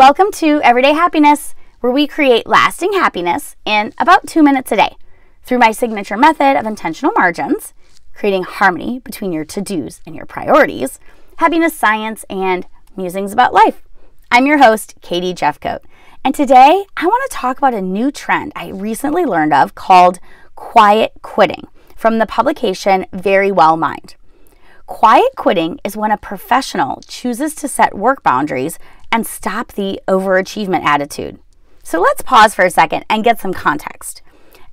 Welcome to Everyday Happiness, where we create lasting happiness in about two minutes a day through my signature method of intentional margins, creating harmony between your to dos and your priorities, happiness science, and musings about life. I'm your host, Katie Jefcoat, and today I want to talk about a new trend I recently learned of called quiet quitting from the publication Very Well Mind. Quiet quitting is when a professional chooses to set work boundaries and stop the overachievement attitude. So let's pause for a second and get some context.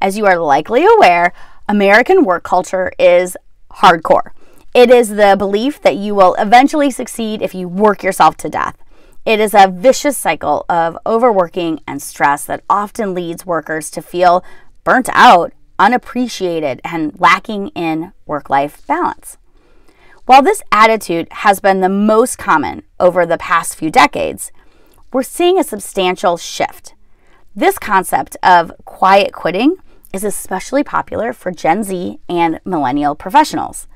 As you are likely aware, American work culture is hardcore. It is the belief that you will eventually succeed if you work yourself to death. It is a vicious cycle of overworking and stress that often leads workers to feel burnt out, unappreciated, and lacking in work life balance. While this attitude has been the most common over the past few decades, we're seeing a substantial shift. This concept of quiet quitting is especially popular for Gen Z and millennial professionals.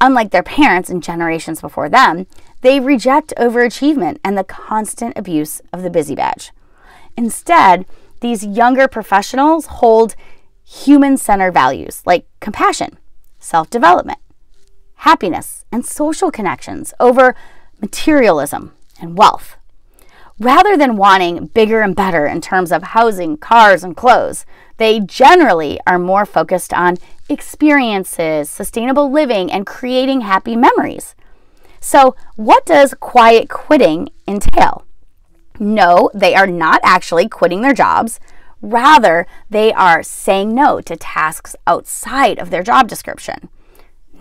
Unlike their parents and generations before them, they reject overachievement and the constant abuse of the busy badge. Instead, these younger professionals hold human centered values like compassion, self development, happiness, and social connections over materialism and wealth. Rather than wanting bigger and better in terms of housing, cars, and clothes, they generally are more focused on experiences, sustainable living, and creating happy memories. So, what does quiet quitting entail? No, they are not actually quitting their jobs. Rather, they are saying no to tasks outside of their job description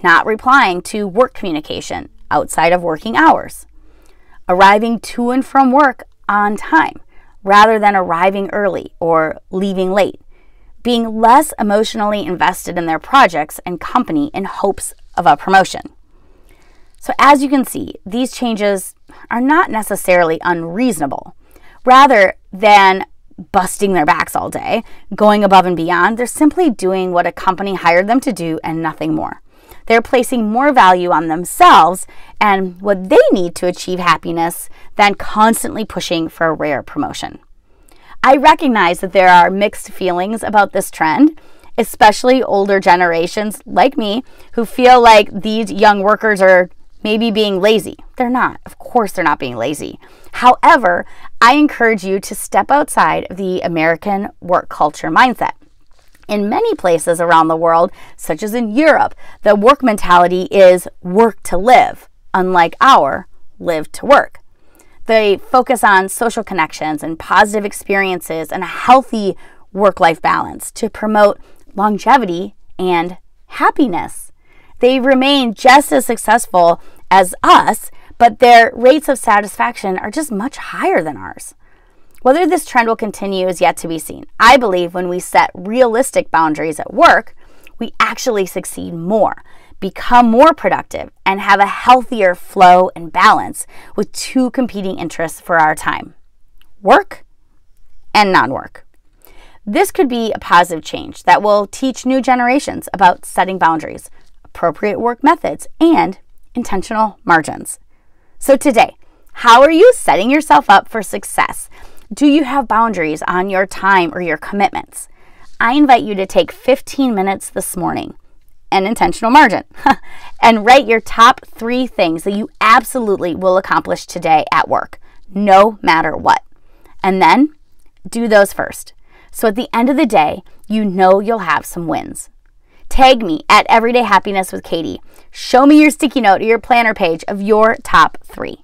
not replying to work communication outside of working hours, arriving to and from work on time rather than arriving early or leaving late, being less emotionally invested in their projects and company in hopes of a promotion. So, as you can see, these changes are not necessarily unreasonable. Rather than busting their backs all day, going above and beyond, they're simply doing what a company hired them to do and nothing more. They're placing more value on themselves and what they need to achieve happiness than constantly pushing for a rare promotion. I recognize that there are mixed feelings about this trend, especially older generations like me who feel like these young workers are maybe being lazy. They're not. Of course, they're not being lazy. However, I encourage you to step outside of the American work culture mindset. In many places around the world, such as in Europe, the work mentality is work to live, unlike our live to work. They focus on social connections and positive experiences and a healthy work life balance to promote longevity and happiness. They remain just as successful as us, but their rates of satisfaction are just much higher than ours. Whether this trend will continue is yet to be seen. I believe when we set realistic boundaries at work, we actually succeed more, become more productive, and have a healthier flow and balance with two competing interests for our time work and non work. This could be a positive change that will teach new generations about setting boundaries, appropriate work methods, and intentional margins. So, today, how are you setting yourself up for success? Do you have boundaries on your time or your commitments? I invite you to take 15 minutes this morning, an intentional margin, and write your top three things that you absolutely will accomplish today at work, no matter what. And then do those first. So at the end of the day, you know you'll have some wins. Tag me at Everyday Happiness with Katie. Show me your sticky note or your planner page of your top three.